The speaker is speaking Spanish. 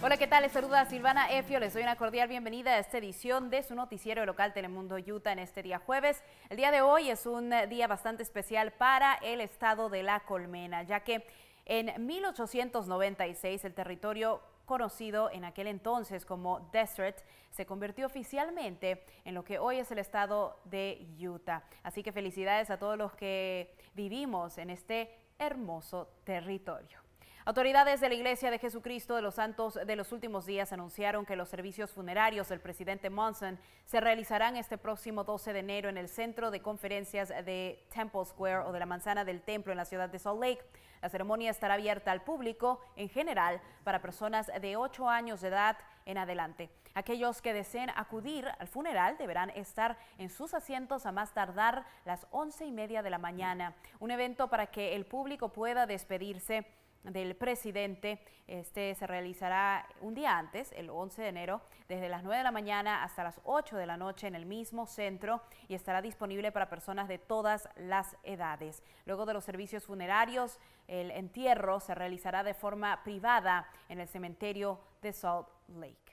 Hola, ¿qué tal? Les saluda Silvana Efio. Les doy una cordial bienvenida a esta edición de su noticiero local Telemundo Utah en este día jueves. El día de hoy es un día bastante especial para el estado de La Colmena, ya que en 1896 el territorio conocido en aquel entonces como Desert, se convirtió oficialmente en lo que hoy es el estado de Utah. Así que felicidades a todos los que vivimos en este hermoso territorio. Autoridades de la Iglesia de Jesucristo de los Santos de los Últimos Días anunciaron que los servicios funerarios del presidente Monson se realizarán este próximo 12 de enero en el centro de conferencias de Temple Square o de la Manzana del Templo en la ciudad de Salt Lake. La ceremonia estará abierta al público en general para personas de 8 años de edad en adelante. Aquellos que deseen acudir al funeral deberán estar en sus asientos a más tardar las 11 y media de la mañana. Un evento para que el público pueda despedirse del presidente. Este se realizará un día antes, el 11 de enero, desde las 9 de la mañana hasta las 8 de la noche en el mismo centro y estará disponible para personas de todas las edades. Luego de los servicios funerarios, el entierro se realizará de forma privada en el cementerio de Salt Lake.